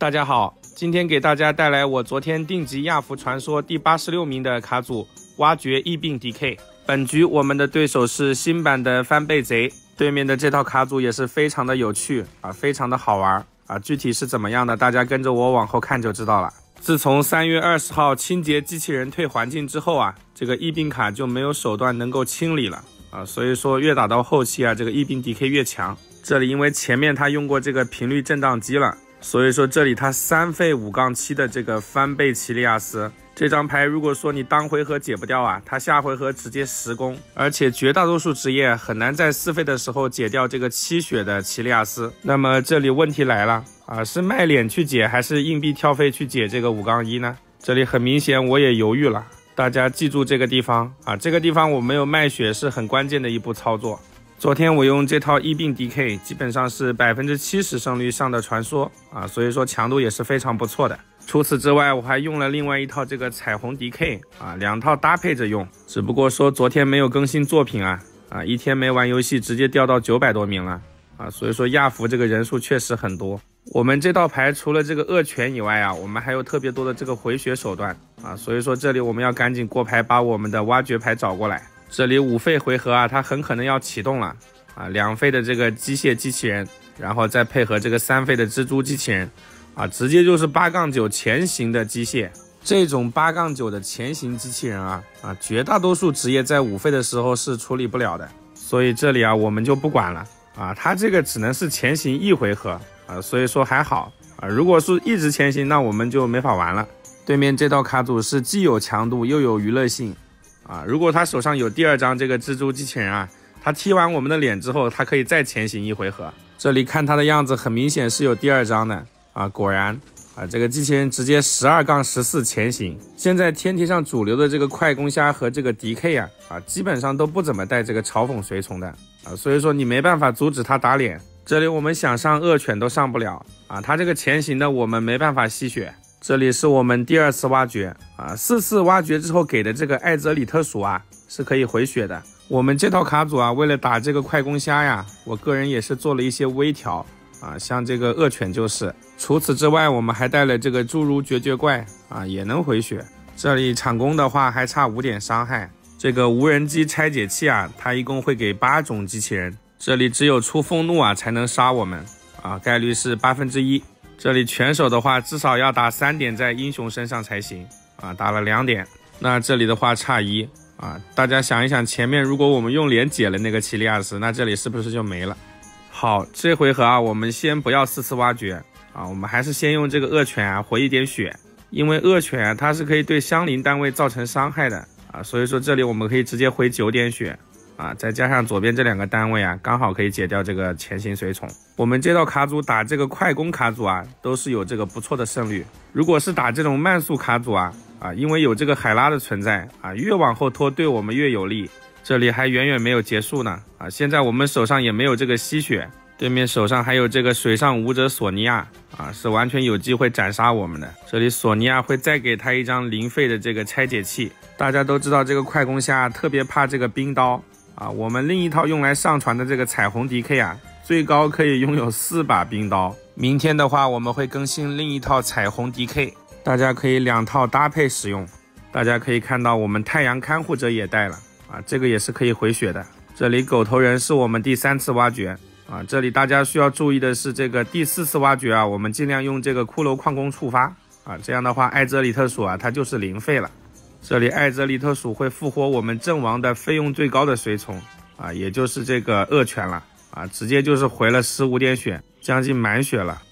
大家好，今天给大家带来我昨天定级亚服传说第八十六名的卡组挖掘疫病 DK。本局我们的对手是新版的翻倍贼，对面的这套卡组也是非常的有趣啊，非常的好玩啊。具体是怎么样的，大家跟着我往后看就知道了。自从三月二十号清洁机器人退环境之后啊，这个疫病卡就没有手段能够清理了啊，所以说越打到后期啊，这个疫病 DK 越强。这里因为前面他用过这个频率震荡机了，所以说这里他三费五杠七的这个翻倍奇利亚斯这张牌，如果说你当回合解不掉啊，他下回合直接十攻，而且绝大多数职业很难在四费的时候解掉这个七血的奇利亚斯。那么这里问题来了啊，是卖脸去解还是硬币跳费去解这个五杠一呢？这里很明显我也犹豫了，大家记住这个地方啊，这个地方我没有卖血是很关键的一步操作。昨天我用这套疫病 DK，基本上是百分之七十胜率上的传说啊，所以说强度也是非常不错的。除此之外，我还用了另外一套这个彩虹 DK 啊，两套搭配着用。只不过说昨天没有更新作品啊啊，一天没玩游戏直接掉到九百多名了啊，所以说亚服这个人数确实很多。我们这套牌除了这个恶犬以外啊，我们还有特别多的这个回血手段啊，所以说这里我们要赶紧过牌，把我们的挖掘牌找过来。这里五费回合啊，它很可能要启动了啊！两费的这个机械机器人，然后再配合这个三费的蜘蛛机器人，啊，直接就是八杠九前行的机械。这种八杠九的前行机器人啊啊，绝大多数职业在五费的时候是处理不了的，所以这里啊我们就不管了啊，它这个只能是前行一回合啊，所以说还好啊。如果是一直前行，那我们就没法玩了。对面这道卡组是既有强度又有娱乐性。啊，如果他手上有第二张这个蜘蛛机器人啊，他踢完我们的脸之后，他可以再前行一回合。这里看他的样子，很明显是有第二张的啊。果然啊，这个机器人直接十二杠十四前行。现在天梯上主流的这个快攻虾和这个 DK 啊啊，基本上都不怎么带这个嘲讽随从的啊，所以说你没办法阻止他打脸。这里我们想上恶犬都上不了啊，他这个前行的我们没办法吸血。这里是我们第二次挖掘啊，四次挖掘之后给的这个艾泽里特鼠啊是可以回血的。我们这套卡组啊，为了打这个快攻虾呀，我个人也是做了一些微调啊，像这个恶犬就是。除此之外，我们还带了这个侏儒绝绝怪啊，也能回血。这里场攻的话还差五点伤害。这个无人机拆解器啊，它一共会给八种机器人，这里只有出风怒啊才能杀我们啊，概率是八分之一。这里全手的话，至少要打三点在英雄身上才行啊！打了两点，那这里的话差一啊！大家想一想，前面如果我们用脸解了那个奇利亚斯，那这里是不是就没了？好，这回合啊，我们先不要四次挖掘啊，我们还是先用这个恶犬啊回一点血，因为恶犬它是可以对相邻单位造成伤害的啊，所以说这里我们可以直接回九点血。啊，再加上左边这两个单位啊，刚好可以解掉这个前行随从。我们接到卡组打这个快攻卡组啊，都是有这个不错的胜率。如果是打这种慢速卡组啊，啊，因为有这个海拉的存在啊，越往后拖对我们越有利。这里还远远没有结束呢啊！现在我们手上也没有这个吸血，对面手上还有这个水上舞者索尼娅啊，是完全有机会斩杀我们的。这里索尼娅会再给他一张零费的这个拆解器。大家都知道这个快攻虾特别怕这个冰刀。啊，我们另一套用来上传的这个彩虹 DK 啊，最高可以拥有四把冰刀。明天的话，我们会更新另一套彩虹 DK，大家可以两套搭配使用。大家可以看到，我们太阳看护者也带了啊，这个也是可以回血的。这里狗头人是我们第三次挖掘啊，这里大家需要注意的是，这个第四次挖掘啊，我们尽量用这个骷髅矿工触发啊，这样的话艾泽里特鼠啊，它就是零费了。这里艾泽里特鼠会复活我们阵亡的费用最高的随从啊，也就是这个恶犬了啊，直接就是回了十五点血，将近满血了。